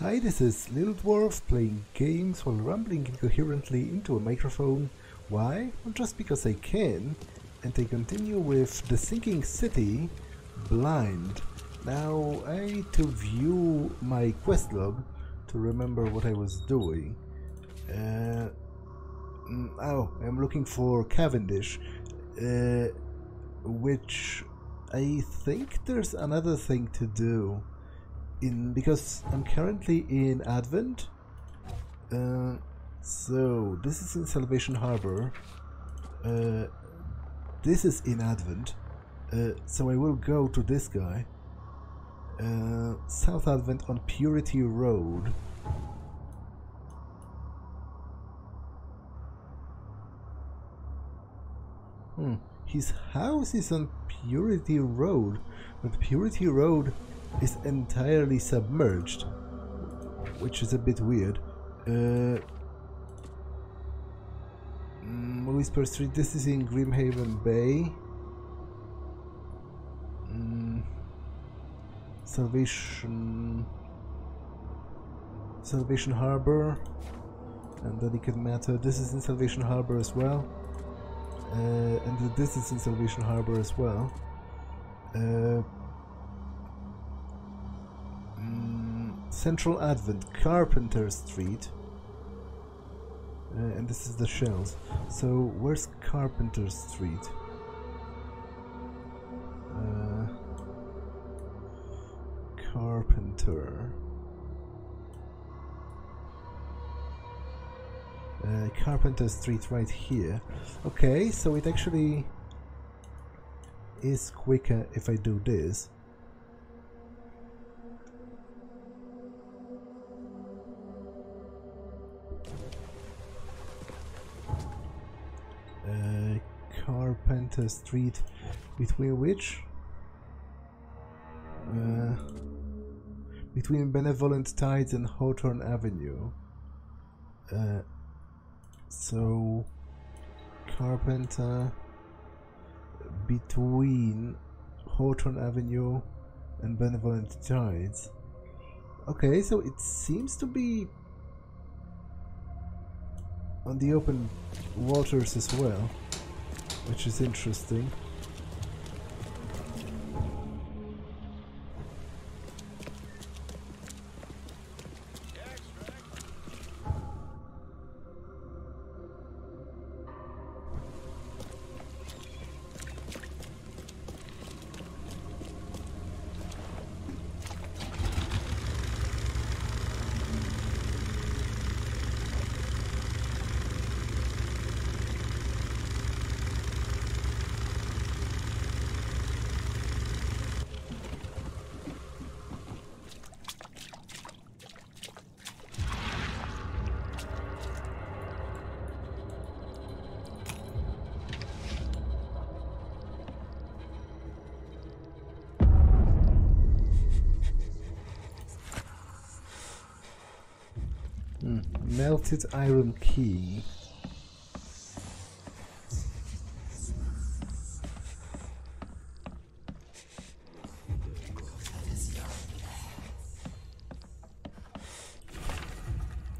Hi, this is Little Dwarf playing games while rambling incoherently into a microphone. Why? Well, just because I can. And I continue with The Sinking City Blind. Now, I need to view my quest log to remember what I was doing. Uh, mm, oh, I'm looking for Cavendish, uh, which I think there's another thing to do in because I'm currently in Advent. Uh, so this is in Salvation Harbor. Uh, this is in Advent. Uh, so I will go to this guy. Uh, South Advent on Purity Road. Hmm. His house is on Purity Road, but Purity Road is entirely submerged, which is a bit weird. Uh, mm, Whisper Street, this is in Grimhaven Bay. Mm, Salvation... Salvation Harbor and Delicate Matter. This is in Salvation Harbor as well. Uh, and this is in Salvation Harbor as well. Uh, Central Advent, Carpenter Street. Uh, and this is the shells. So, where's Carpenter Street? Uh, Carpenter. Uh, Carpenter Street right here. Okay, so it actually is quicker if I do this. Carpenter Street, between which? Uh, between Benevolent Tides and Hawthorne Avenue. Uh, so, Carpenter between Hawthorne Avenue and Benevolent Tides. Okay, so it seems to be on the open waters as well, which is interesting. Melted iron key.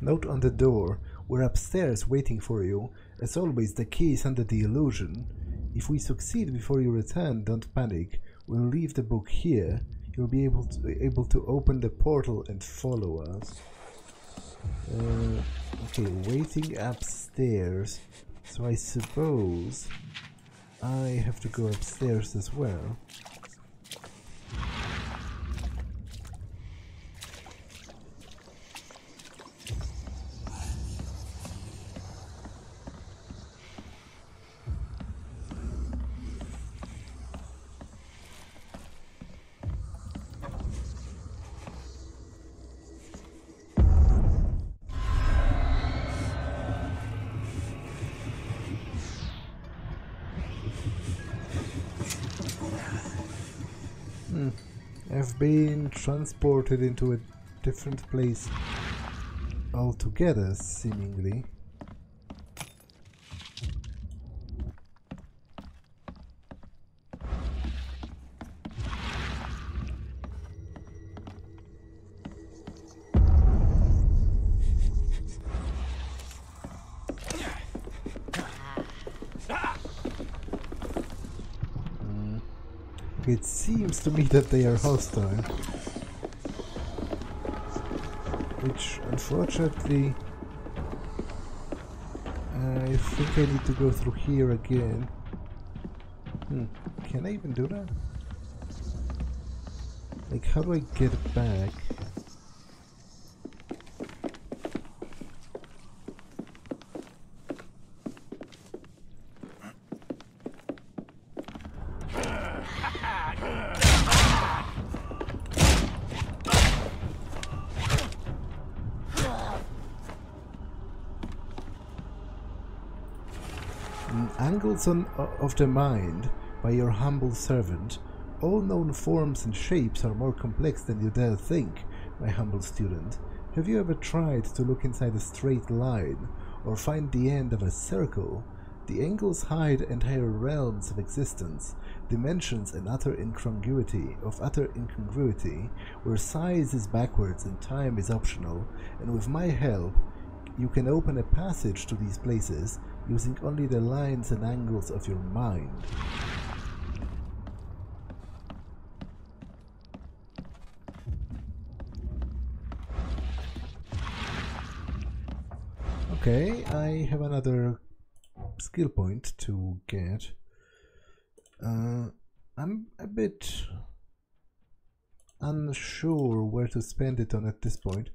Note on the door, we're upstairs waiting for you. As always, the key is under the illusion. If we succeed before you return, don't panic. We'll leave the book here. You'll be able to, able to open the portal and follow us. Uh, okay, waiting upstairs. So I suppose I have to go upstairs as well. transported into a different place altogether, seemingly. Hmm. It seems to me that they are hostile. Which, unfortunately... I think I need to go through here again. Hmm, can I even do that? Like, how do I get back? Of the mind by your humble servant. All known forms and shapes are more complex than you dare think, my humble student. Have you ever tried to look inside a straight line, or find the end of a circle? The angles hide entire realms of existence, dimensions and utter incongruity of utter incongruity, where size is backwards and time is optional, and with my help, you can open a passage to these places using only the lines and angles of your mind. Okay, I have another skill point to get. Uh, I'm a bit unsure where to spend it on at this point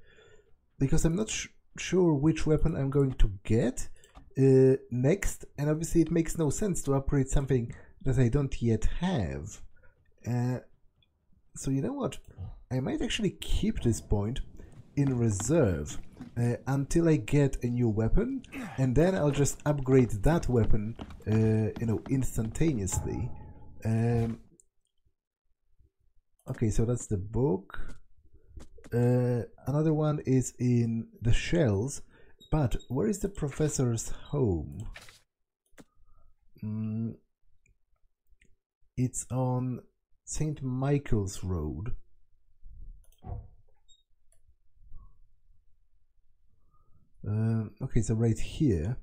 because I'm not sure which weapon I'm going to get uh, next and obviously it makes no sense to upgrade something that I don't yet have. Uh, so you know what? I might actually keep this point in reserve uh, until I get a new weapon and then I'll just upgrade that weapon uh, you know instantaneously. Um, okay so that's the book. Uh, another one is in the shells but where is the professor's home mm, it's on St. Michael's Road Uh, okay, so right here,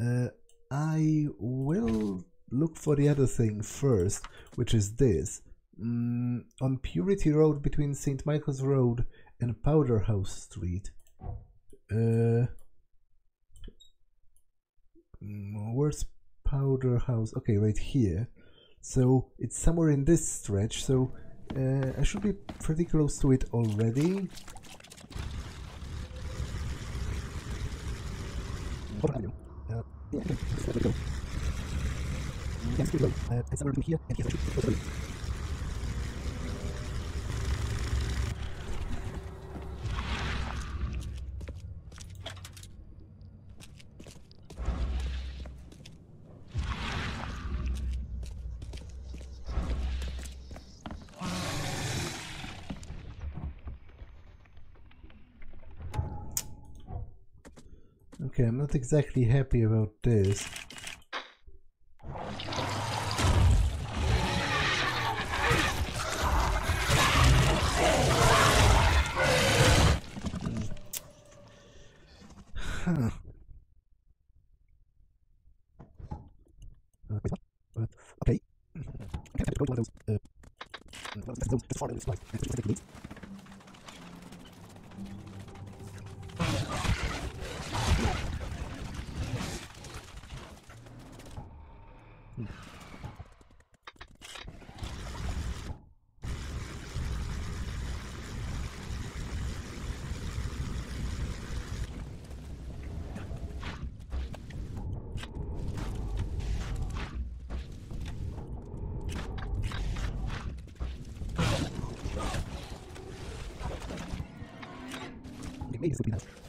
uh, I will look for the other thing first, which is this. Mm, on Purity Road between St. Michael's Road and Powderhouse Street. Uh, mm, powder house? Okay, right here. So it's somewhere in this stretch, so uh, I should be pretty close to it already. Uh, yeah, okay, let it go. Good. Uh, it's somewhere here and. Not exactly happy about this. Huh. Uh, uh, okay. Okay, I have to go to one of those, uh, one of those, far like, Maybe this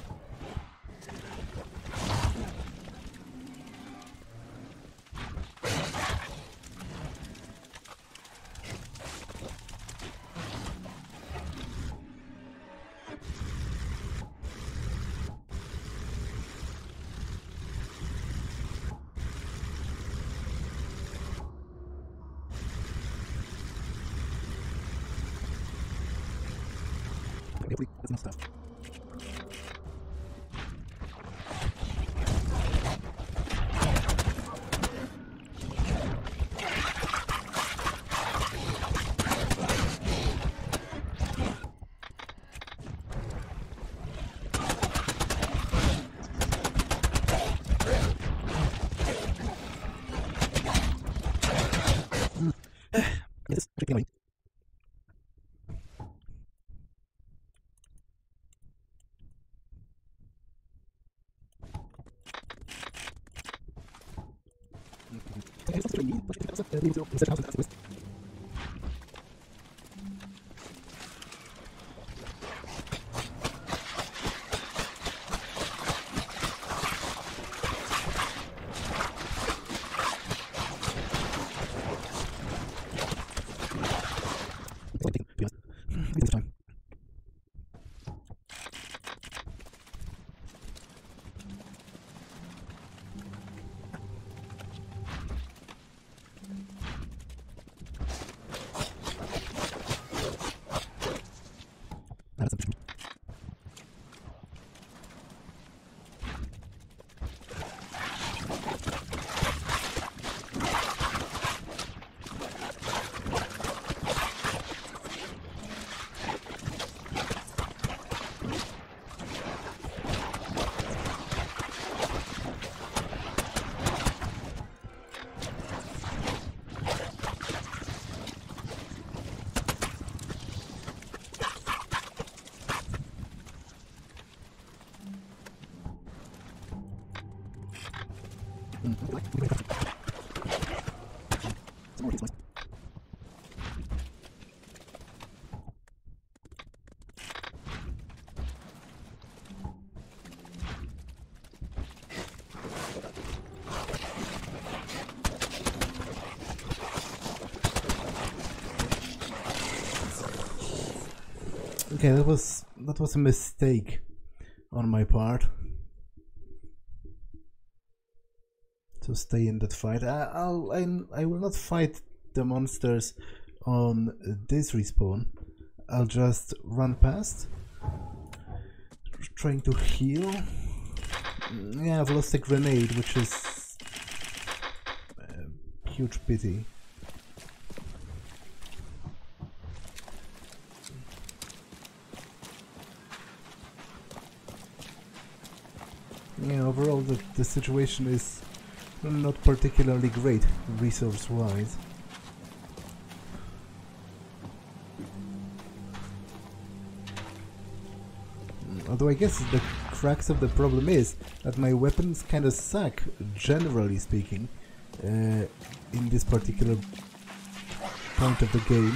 Thank you. Okay, that was that was a mistake on my part. Stay in that fight, I, I'll I, I will not fight the monsters on this respawn. I'll just run past, trying to heal. Mm, yeah, I've lost a grenade, which is a huge pity. Yeah, overall the, the situation is not particularly great resource-wise. Although I guess the crux of the problem is that my weapons kinda suck, generally speaking, uh, in this particular point of the game.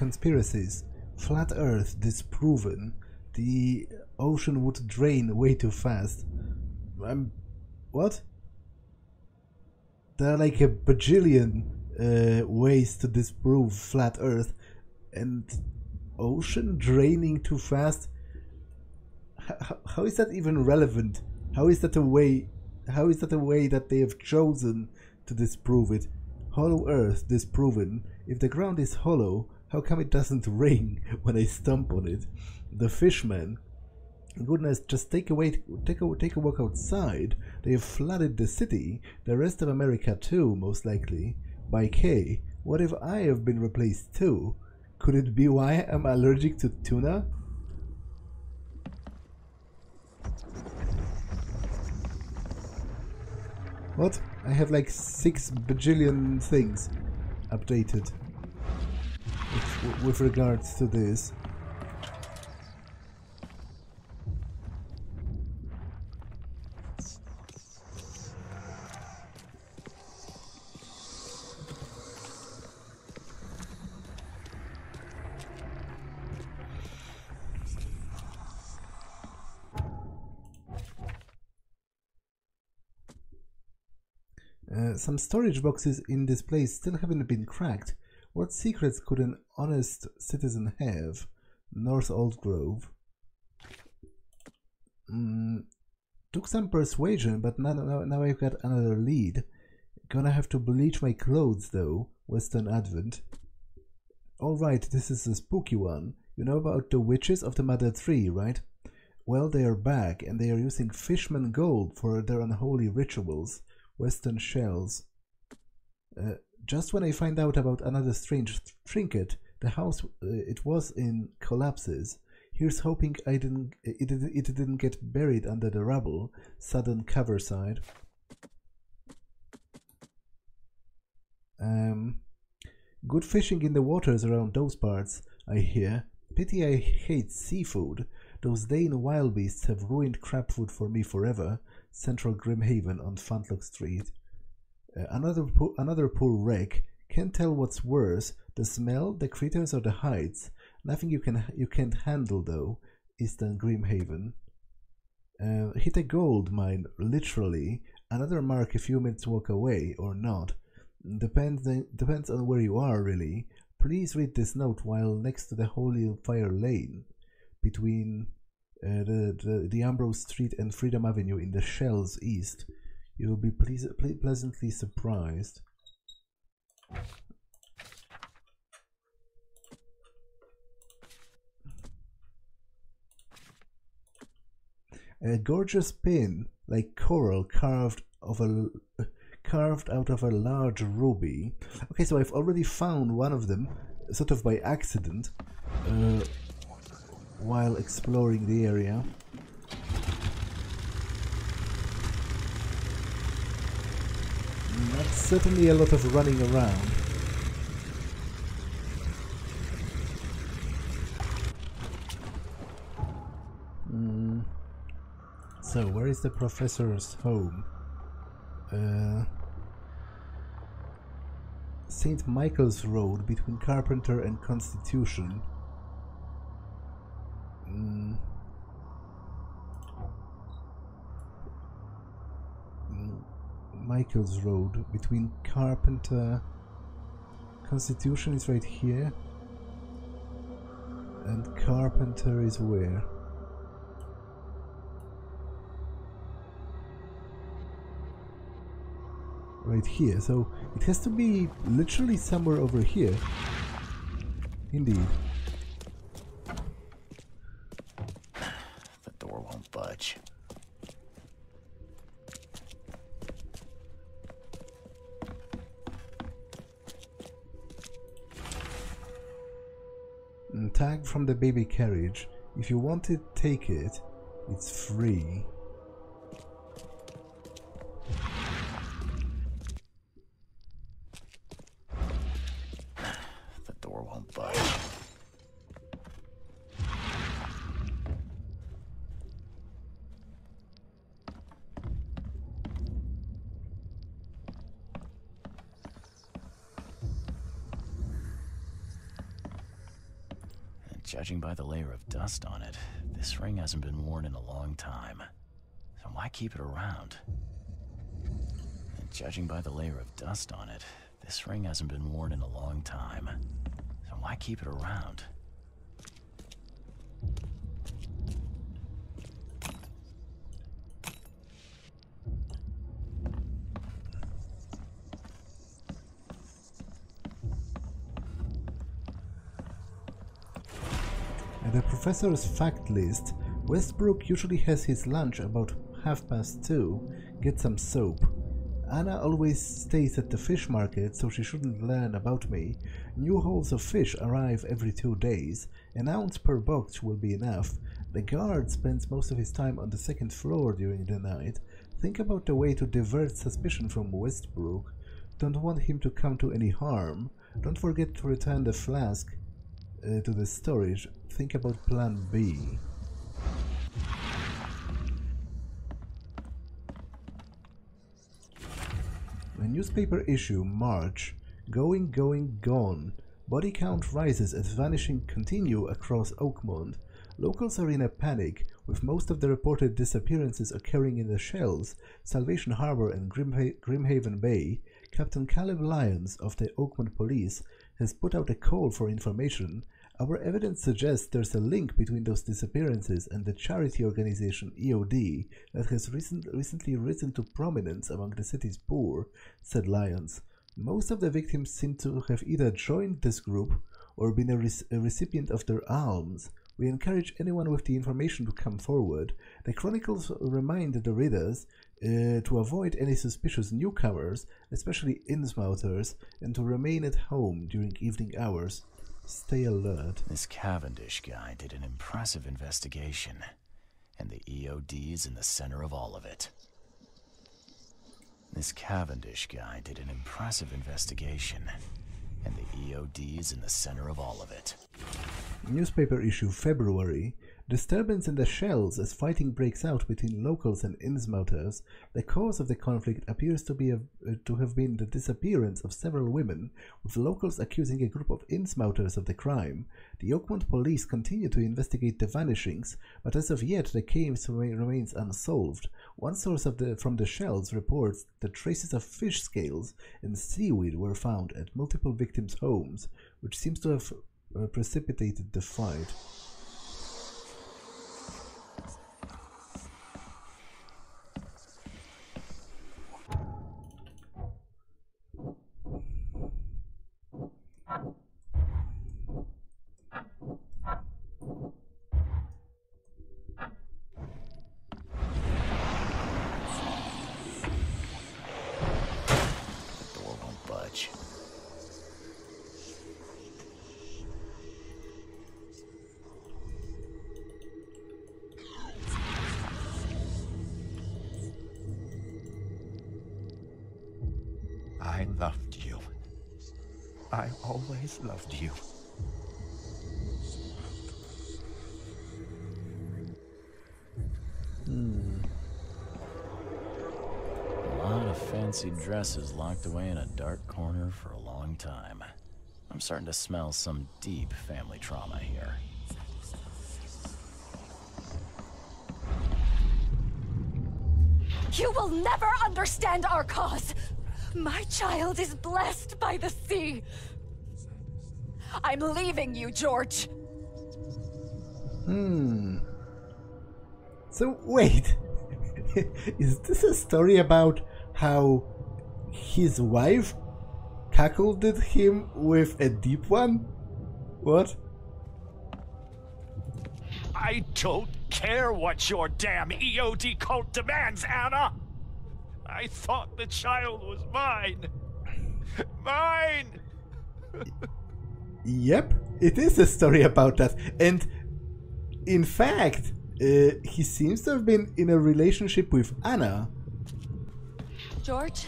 Conspiracies. Flat Earth disproven. The ocean would drain way too fast. Um, what? There are like a bajillion uh, ways to disprove flat Earth, and ocean draining too fast. H how is that even relevant? How is that a way? How is that a way that they have chosen to disprove it? Hollow Earth disproven. If the ground is hollow, how come it doesn't ring when I stomp on it? The fishman. Goodness, just take a wait, take a take a walk outside. They have flooded the city, the rest of America too, most likely. By K. What if I have been replaced too? Could it be why I'm allergic to tuna? What? I have like six bajillion things updated with, with regards to this. Uh, some storage boxes in this place still haven't been cracked. What secrets could an honest citizen have? North Old Grove. Mm, took some persuasion, but now, now, now I've got another lead. Gonna have to bleach my clothes though. Western Advent. Alright, this is a spooky one. You know about the witches of the Mother Tree, right? Well, they are back, and they are using fishman gold for their unholy rituals. Western shells. Uh, just when I find out about another strange trinket, the house uh, it was in collapses. Here's hoping I didn't it, it didn't get buried under the rubble. Southern Coverside. Um, good fishing in the waters around those parts, I hear. Pity I hate seafood. Those Dane wild beasts have ruined crab food for me forever. Central Grimhaven on Funtlock Street. Uh, another po another poor wreck. Can't tell what's worse: the smell, the critters, or the heights. Nothing you can you can't handle though. Eastern Grimhaven. Uh, hit a gold mine, literally. Another mark a few minutes walk away, or not. Depends depends on where you are, really. Please read this note while next to the Holy Fire Lane, between uh, the, the, the Ambrose Street and Freedom Avenue in the Shells East. You will be ple ple pleasantly surprised. A gorgeous pin, like coral carved of a carved out of a large ruby. Okay, so I've already found one of them, sort of by accident. Uh, while exploring the area. That's certainly a lot of running around. Mm. So, where is the professor's home? Uh, St. Michael's Road between Carpenter and Constitution. Michael's Road between Carpenter Constitution is right here and Carpenter is where? Right here, so it has to be literally somewhere over here. Indeed. From the baby carriage. If you want it, take it. It's free. The layer of dust on it, this ring hasn't been worn in a long time. So why keep it around? And judging by the layer of dust on it, this ring hasn't been worn in a long time. So why keep it around? At the professor's fact list, Westbrook usually has his lunch about half past two, get some soap. Anna always stays at the fish market, so she shouldn't learn about me. New hauls of fish arrive every two days. An ounce per box will be enough. The guard spends most of his time on the second floor during the night. Think about a way to divert suspicion from Westbrook. Don't want him to come to any harm. Don't forget to return the flask uh, to the storage. Think about plan B. A newspaper issue, March. Going, going, gone. Body count rises as vanishing continue across Oakmont. Locals are in a panic, with most of the reported disappearances occurring in the Shells, Salvation Harbor, and Grimha- Grimhaven Bay. Captain Caleb Lyons of the Oakmont Police has put out a call for information. Our evidence suggests there's a link between those disappearances and the charity organization EOD that has recent, recently risen to prominence among the city's poor, said Lyons. Most of the victims seem to have either joined this group or been a, rec- a recipient of their alms. We encourage anyone with the information to come forward. The Chronicles remind the readers uh, to avoid any suspicious newcomers, especially Innsmouthers, and to remain at home during evening hours. Stay alert. This Cavendish guy did an impressive investigation, and the EOD is in the center of all of it. This Cavendish guy did an impressive investigation, and the EOD is in the center of all of it. Newspaper issue February. Disturbance in the Shells as fighting breaks out between locals and Innsmouthers. The cause of the conflict appears to be a, uh, to have been the disappearance of several women, with locals accusing a group of Innsmouthers of the crime. The Oakmont police continue to investigate the vanishings, but as of yet the case remains unsolved. One source the, from the Shells reports that traces of fish scales and seaweed were found at multiple victims' homes, which seems to have uh, precipitated the fight. I always loved you. Hmm. A lot of fancy dresses locked away in a dark corner for a long time. I'm starting to smell some deep family trauma here. You will never understand our cause. My child is blessed by the sea. I'm leaving you, George. Hmm. So wait, is this a story about how his wife cackled him with a deep one? What? I don't care what your damn EOD cult demands, Anna! I thought the child was mine! Mine! Yep, it is a story about that. And in fact, uh, he seems to have been in a relationship with Anna. George,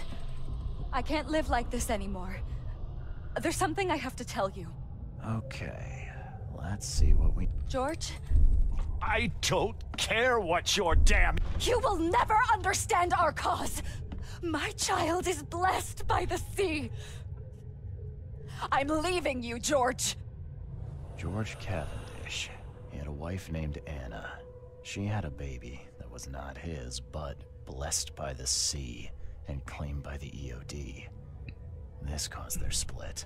I can't live like this anymore. There's something I have to tell you. Okay, let's see what we. George, I don't care what your damn. you will never understand our cause. My child is blessed by the sea. I'm leaving you, George. George Cavendish. He had a wife named Anna. She had a baby that was not his, but blessed by the sea and claimed by the EOD. This caused their split.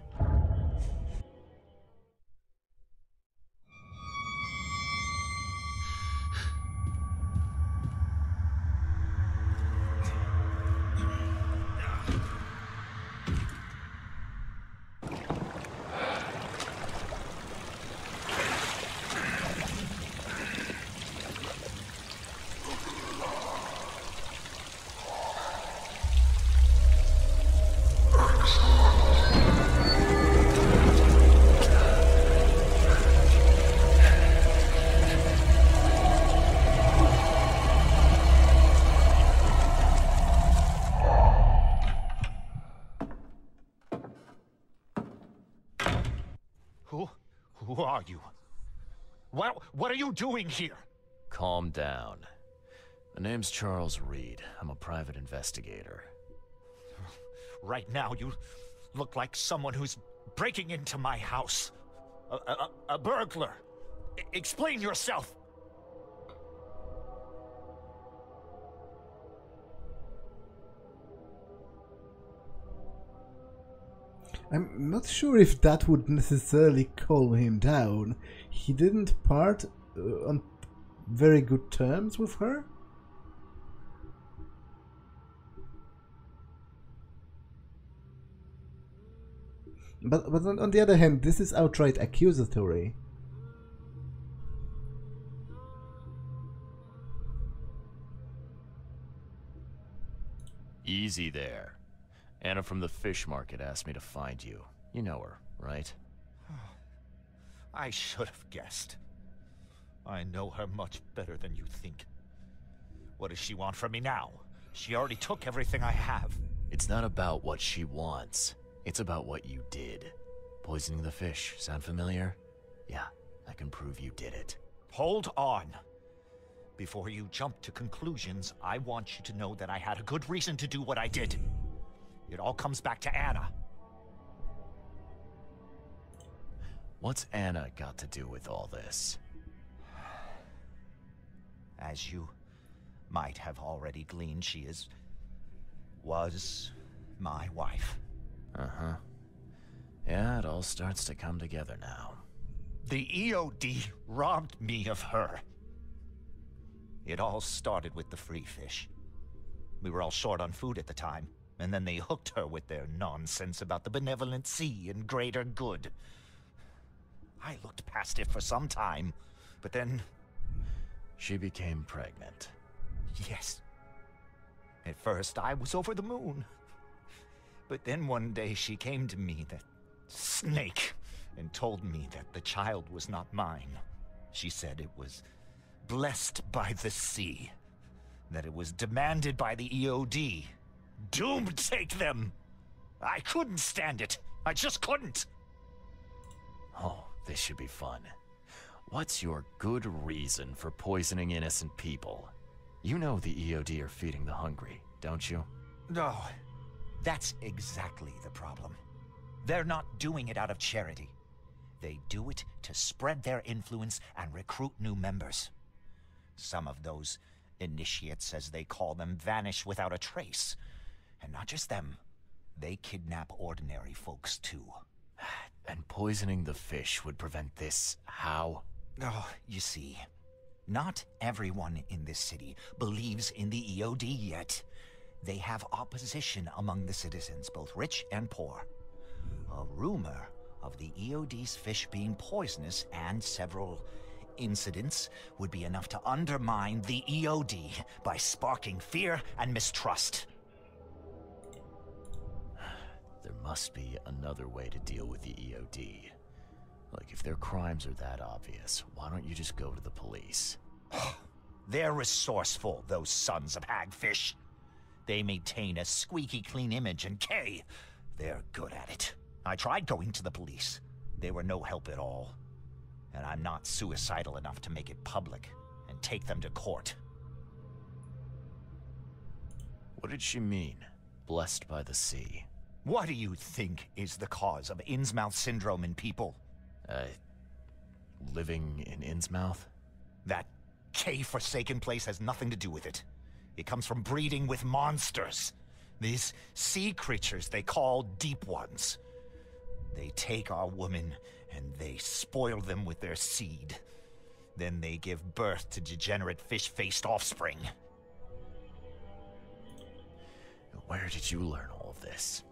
Are you? What? What are you doing here? Calm down. The name's Charles Reed. I'm a private investigator. Right now, you look like someone who's breaking into my house. A, a, a burglar. I- explain yourself. I'm not sure if that would necessarily calm him down. He didn't part uh, on very good terms with her. But, but on, on the other hand, this is outright accusatory. Easy there. Anna from the fish market asked me to find you. You know her, right? I should have guessed. I know her much better than you think. What does she want from me now? She already took everything I have. It's not about what she wants. It's about what you did. Poisoning the fish. Sound familiar? Yeah, I can prove you did it. Hold on. Before you jump to conclusions, I want you to know that I had a good reason to do what I did. It all comes back to Anna. What's Anna got to do with all this? As you might have already gleaned, she is. was my wife. Uh huh. Yeah, it all starts to come together now. The EOD robbed me of her. It all started with the free fish. We were all short on food at the time, and then they hooked her with their nonsense about the benevolent sea and greater good. I looked past it for some time, but then, She became pregnant. yes. At first, I was over the moon. But then one day she came to me, that snake, and told me that the child was not mine. She said it was blessed by the sea, that it was demanded by the EOD. Doomed take them! I couldn't stand it. I just couldn't. Oh, this should be fun. What's your good reason for poisoning innocent people? You know the EOD are feeding the hungry, don't you? No, that's exactly the problem. They're not doing it out of charity. They do it to spread their influence and recruit new members. Some of those initiates, as they call them, vanish without a trace. And not just them, they kidnap ordinary folks too. And poisoning the fish would prevent this. How? Oh, you see, not everyone in this city believes in the EOD yet. They have opposition among the citizens, both rich and poor. A rumor of the EOD's fish being poisonous and several incidents would be enough to undermine the EOD by sparking fear and mistrust. There must be another way to deal with the EOD. Like, if their crimes are that obvious, why don't you just go to the police? They're resourceful, those sons of hagfish. They maintain a squeaky clean image, and Kay, they're good at it. I tried going to the police. They were no help at all. And I'm not suicidal enough to make it public and take them to court. What did she mean? Blessed by the sea. What do you think is the cause of Innsmouth syndrome in people? I. living in Innsmouth? That K-forsaken place has nothing to do with it. It comes from breeding with monsters. These sea creatures they call Deep Ones. They take our women and they spoil them with their seed. Then they give birth to degenerate fish-faced offspring. Where did you learn all of this?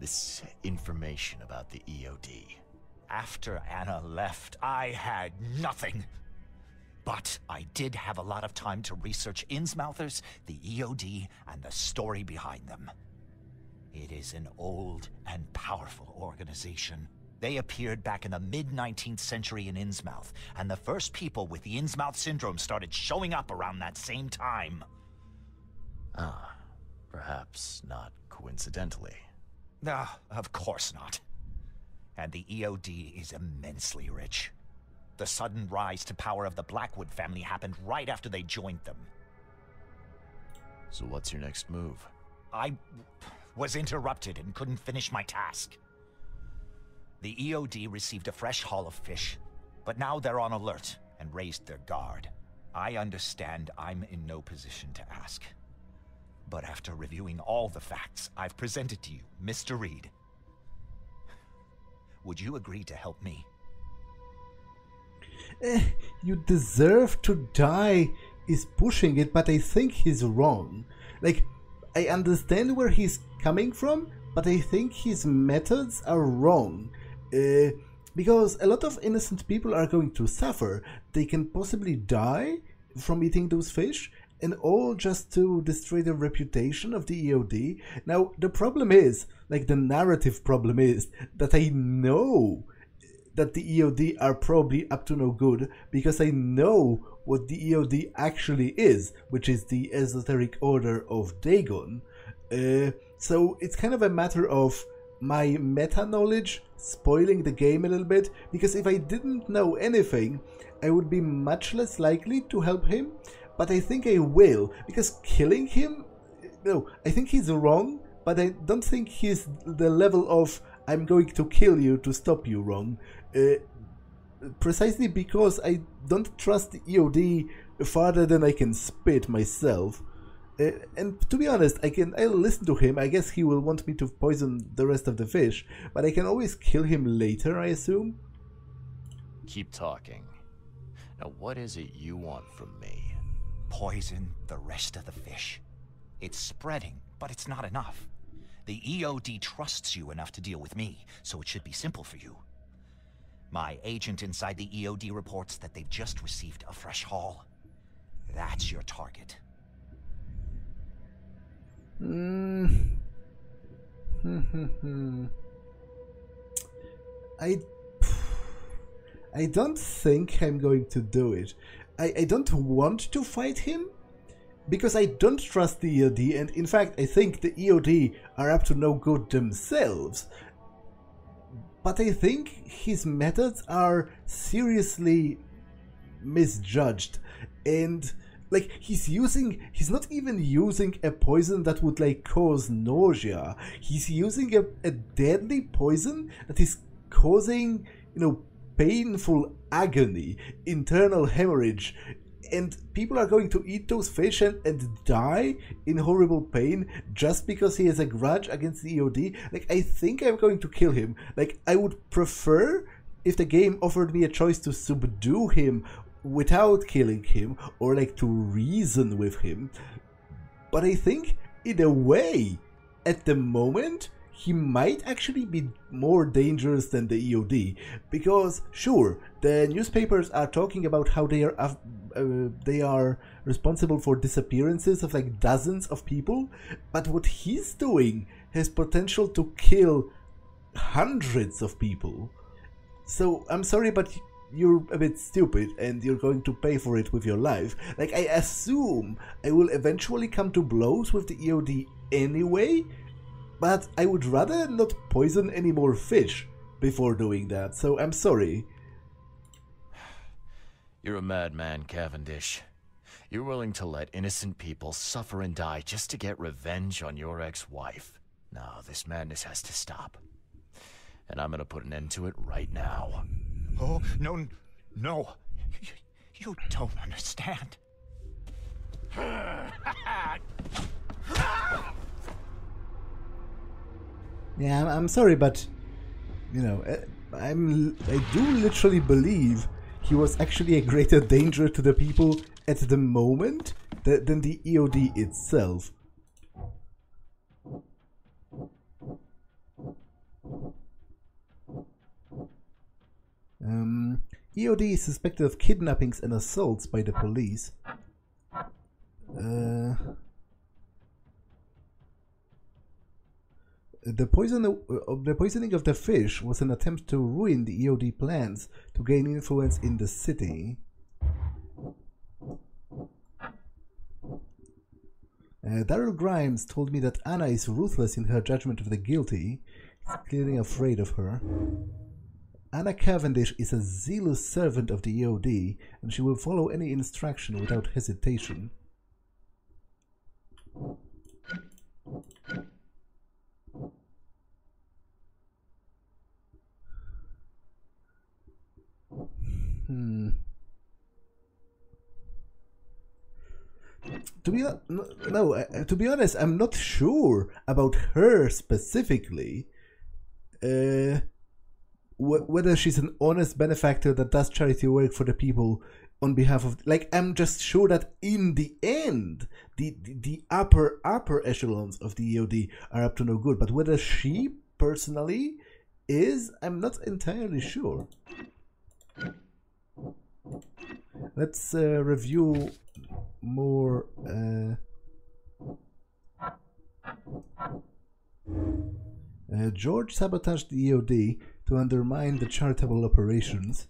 This information about the EOD? After Anna left, I had nothing. But I did have a lot of time to research Innsmouthers, the EOD, and the story behind them. It is an old and powerful organization. They appeared back in the mid 19th century in Innsmouth, and the first people with the Innsmouth syndrome started showing up around that same time. Ah, perhaps not coincidentally. Ah, of course not. And the EOD is immensely rich. The sudden rise to power of the Blackwood family happened right after they joined them. So what's your next move? I was interrupted and couldn't finish my task. The EOD received a fresh haul of fish, but now they're on alert and raised their guard. I understand I'm in no position to ask. But after reviewing all the facts I've presented to you, Mr. Reed, would you agree to help me? Eh, you deserve to die is pushing it, but I think he's wrong. Like, I understand where he's coming from, but I think his methods are wrong. Uh, because a lot of innocent people are going to suffer. They can possibly die from eating those fish, and all just to destroy the reputation of the EOD. Now, the problem is, like, the narrative problem is that I know that the EOD are probably up to no good because I know what the EOD actually is, which is the Esoteric Order of Dagon. Uh, so it's kind of a matter of my meta knowledge spoiling the game a little bit because if I didn't know anything, I would be much less likely to help him. But I think I will because killing him, no, I think he's wrong, but I don't think he's the level of I'm going to kill you to stop you wrong. Uh, precisely because I don't trust EOD farther than I can spit myself. Uh, and to be honest, I can I'll listen to him. I guess he will want me to poison the rest of the fish, but I can always kill him later, I assume. Keep talking. Now, what is it you want from me? Poison the rest of the fish. It's spreading, but it's not enough. The EOD trusts you enough to deal with me, so it should be simple for you. My agent inside the EOD reports that they've just received a fresh haul. That's your target. Mm. I I don't think I'm going to do it. I, I don't want to fight him because I don't trust the EOD, and in fact, I think the EOD are up to no good themselves. But I think his methods are seriously misjudged, and like he's using he's not even using a poison that would like cause nausea. He's using a, a deadly poison that is causing you know painful agony internal hemorrhage and people are going to eat those fish and, and die in horrible pain just because he has a grudge against the EOD. Like, I think I'm going to kill him. Like, I would prefer if the game offered me a choice to subdue him without killing him or like to reason with him. But I think, in a way, at the moment, he might actually be more dangerous than the EOD because sure the newspapers are talking about how they are uh, they are responsible for disappearances of like dozens of people but what he's doing has potential to kill hundreds of people so I'm sorry but you're a bit stupid and you're going to pay for it with your life. Like, I assume I will eventually come to blows with the EOD anyway, but I would rather not poison any more fish before doing that, so I'm sorry. You're a madman, Cavendish. You're willing to let innocent people suffer and die just to get revenge on your ex-wife. No, this madness has to stop. And I'm gonna put an end to it right now. Oh, no, No, you, you don't understand. Yeah, I'm, sorry, but you know, eh, I'm I do literally believe he was actually a greater danger to the people at the moment th- than the EOD itself. Um, EOD is suspected of kidnappings and assaults by the police. Uh, the poison uh, the poisoning of the fish was an attempt to ruin the EOD plans to gain influence in the city. Uh, Daryl Grimes told me that Anna is ruthless in her judgment of the guilty. Clearly afraid of her. Anna Cavendish is a zealous servant of the EOD, and she will follow any instruction without hesitation. Hmm. To be no, no uh, to be honest, I'm not sure about her specifically. Uh, wh- whether she's an honest benefactor that does charity work for the people on behalf of like i'm just sure that in the end the, the the upper upper echelons of the eod are up to no good but whether she personally is i'm not entirely sure let's uh, review more uh, uh, George sabotaged the EOD to undermine the charitable operations.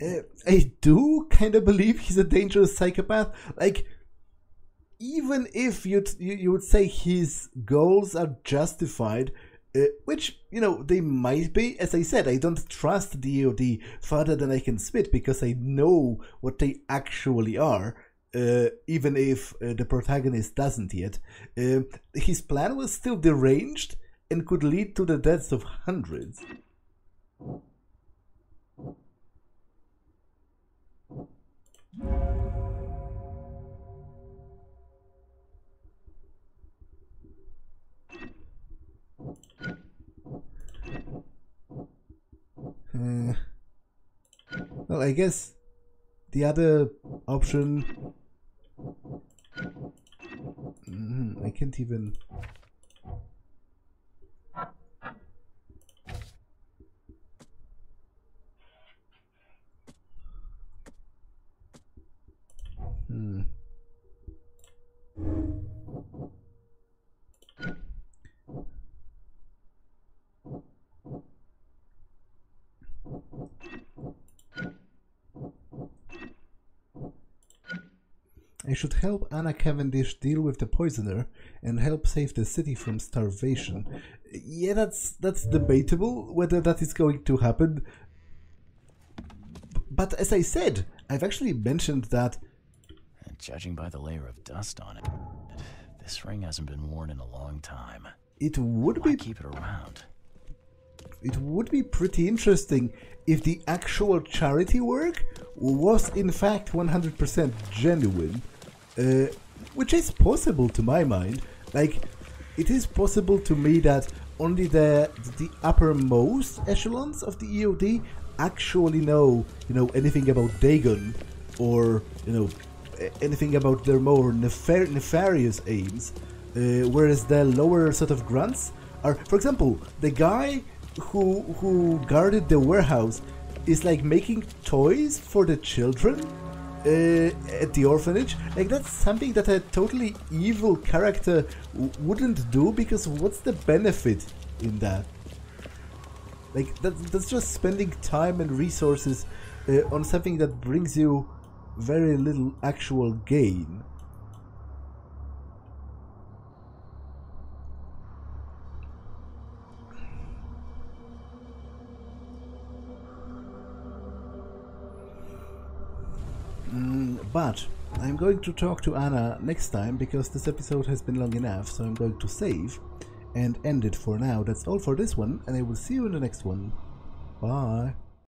Uh, I do kind of believe he's a dangerous psychopath. Like, even if you'd, you you would say his goals are justified, uh, which you know they might be. As I said, I don't trust the EOD further than I can spit because I know what they actually are. Uh, even if uh, the protagonist doesn't yet, his plan was still deranged and could lead to the deaths of hundreds. Uh, well, I guess the other option. Mhm, I can't even. Hmm. I should help Anna Cavendish deal with the poisoner and help save the city from starvation. Yeah, that's that's debatable whether that is going to happen. But as I said, I've actually mentioned that judging by the layer of dust on it, this ring hasn't been worn in a long time. it would Why be keep it around? it would be pretty interesting if the actual charity work was in fact 100% genuine, uh, which is possible to my mind. Like, it is possible to me that only the the uppermost echelons of the EOD actually know, you know, anything about Dagon, or you know, anything about their more nefar- nefarious aims, uh, whereas the lower sort of grunts are, for example, the guy who who guarded the warehouse is like making toys for the children uh, at the orphanage. Like that's something that a totally evil character wouldn't do because what's the benefit in that? Like that, that's just spending time and resources uh, on something that brings you very little actual gain. Mm, but I'm going to talk to Anna next time because this episode has been long enough, so I'm going to save and end it for now. That's all for this one, and I will see you in the next one. Bye.